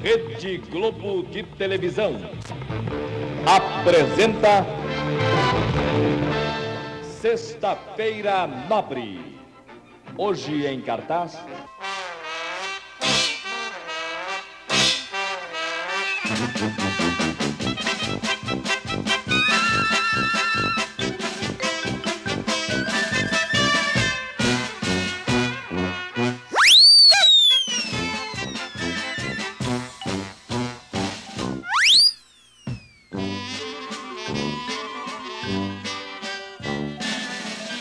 Rede Globo de Televisão apresenta Sexta-feira Nobre. Hoje em cartaz.